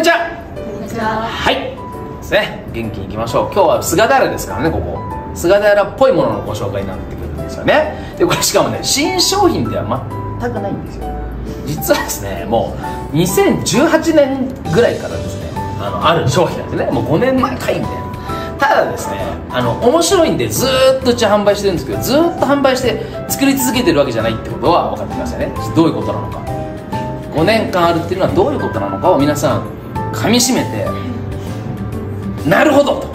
にちは。は。い。ですね。元気にいきましょう。今日は菅平ですからねここ。菅平っぽいもののご紹介になってくるんですよね。でこれしかもね新商品では全くないんですよ。実はですねもう2018年ぐらいからですねあのある商品なんですね。もう5年前かいみたいな。ただですねあの面白いんでずーっとうちは販売してるんですけどずーっと販売して作り続けてるわけじゃないってことは分かってくださいね。どういうことなのか。5年間あるっていうのはどういうことなのかを皆さん噛みしめてなるほどと。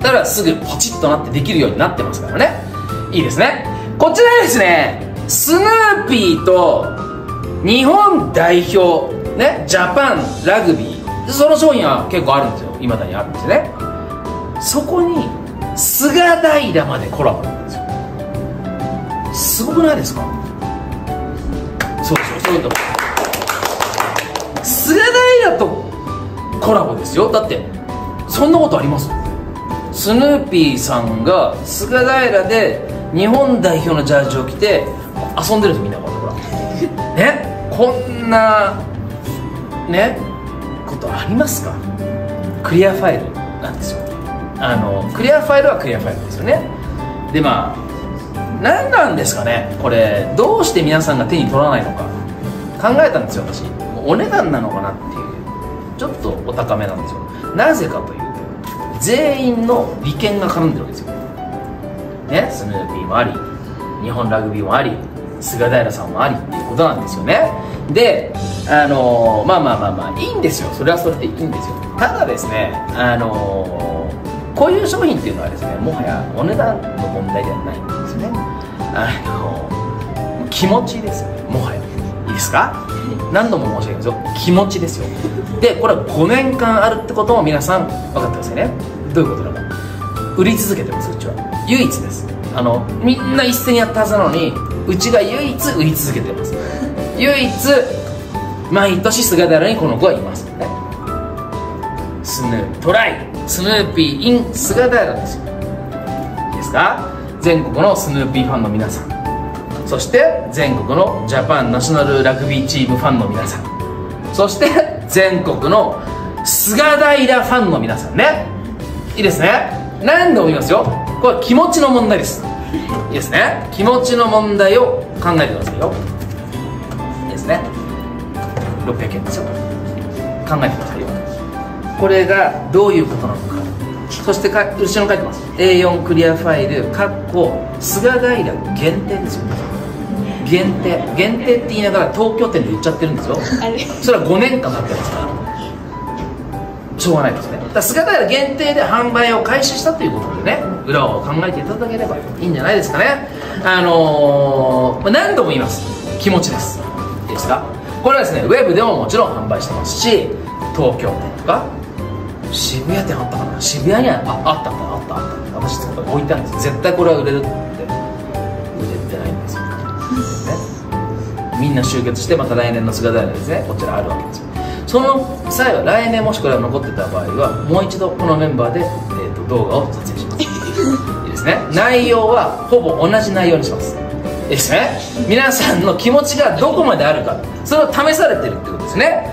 だからすぐポチッとなってできるようになってますからね。いいですね。こちらですねスヌーピーと日本代表ねジャパンラグビー。その商品は結構あるんですよ。いまだにあるんですよね。そこに菅平までコラボなんですよ。すごくないですか？そうそうそういうと。こ菅平とコラボですよ。だってそんなことあります？スヌーピーさんが菅平で日本代表のジャージを着て遊んでるんですみんなこほらね？こんなね？ことありますか？クリアファイルなんですよ。あのクリアファイルはクリアファイルですよね。でまあ何なんですかね？これどうして皆さんが手に取らないのか。考えたんですよ私。お値段なのかなっていうちょっとお高めなんですよ。なぜかというと全員の利権が絡んでるわけですよ。ねスヌーピーもあり日本ラグビーもあり菅平さんもありっていうことなんですよね。であのー、まあまあまあまあいいんですよ。それはそれでいいんですよ。ただですねあのー、こういう商品っていうのはですねもはやお値段の問題ではないんですね。あの、気持ちですよねもはや。いですか？何度も申し上げますよ。気持ちですよ。でこれは5年間あるってことも皆さん分かってくださいね。どういうことなのか。売り続けてますうちは。唯一です。あのみんな一斉にやったはずなのにうちが唯一売り続けてます。唯一毎年菅平にこの子はいます。スヌートライ。スヌーピー in 菅平ですよ。いいですか？全国のスヌーピーファンの皆さん。そして全国のジャパンナショナルラグビーチームファンの皆さん。そして全国の菅平ファンの皆さんね。いいですね。何度も言いますよ。これは気持ちの問題です。いいですね。気持ちの問題を考えてくださいよ。いいですね。600円ですよ。考えてくださいよ。これがどういうことなのか。そしてか後ろに書いてます。A4 クリアファイルかっこ菅平限定ですよ。限定限定って言いながら東京店で言っちゃってるんですよ。それは5年間経ってますから。しょうがないですね。だから菅平限定で販売を開始したということでね裏を考えていただければいいんじゃないですかね。あのー、何度も言います。気持ちです。いいですかこれはですねウェブでももちろん販売してますし東京店とか渋谷店あったかな。渋谷にはああったんだあったあった。私置いてあるんです。絶対これは売れるんな集結してまた来年の菅平ですねこちらあるわけですよ。その際は来年もしこれが残ってた場合はもう一度このメンバーで、えーと、動画を撮影します。いいですね。内容はほぼ同じ内容にします。いいですね。皆さんの気持ちがどこまであるか。それを試されてるってことですね。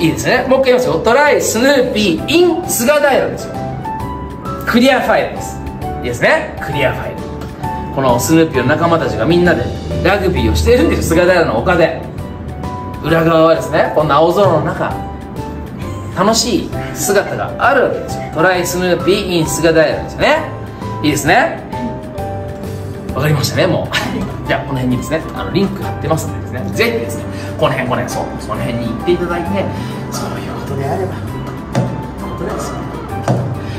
いいですね。もう一回言いますよ。トライスヌーピー in 菅平ですよ。クリアファイルです。いいですね。クリアファイルこのスヌーピーの仲間たちがみんなでラグビーをしているんです菅平の丘で。裏側はですねこんな青空の中楽しい姿があるわけですよ。トライスヌーピー in 菅平ですよね。いいですね。わかりましたねもう。じゃあこの辺にですねあのリンク貼ってますんでですね。ぜひですねこの辺この辺そうその辺に行っていただいてそういうことであればことですよ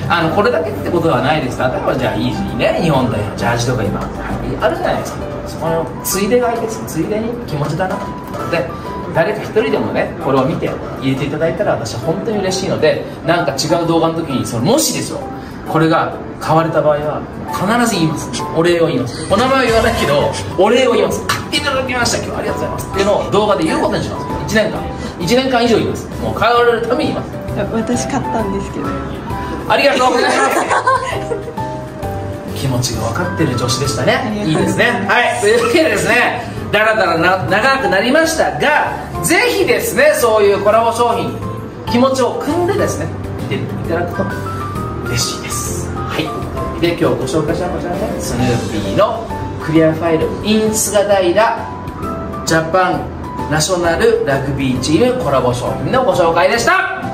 あのこれだけってことはないです。例えばじゃあイージーね日本代表ジャージとか今あるじゃないですか。そのついで買いいです。ついでに気持ちだな。ってことで誰か一人でもねこれを見て入れていただいたら私は本当に嬉しいのでなんか違う動画の時にそのもしですよこれが買われた場合は必ず言います。お礼を言います。お名前は言わないけどお礼を言います。買っていただきました今日ありがとうございます。っていうのを動画で言うことにします。1年間。1年間以上言います。もう買われるために言います。私買ったんですけど。ありがとうございます。気持ちが分かってる女子でしたね。いいですね。はい。というわけでですね。だらだらな長くなりましたがぜひですねそういうコラボ商品気持ちを組んでですね見ていただくと嬉しいです。はい。で今日ご紹介したこちらね。スヌーピーのクリアファイル in 菅平ジャパンナショナルラグビーチームコラボ商品のご紹介でした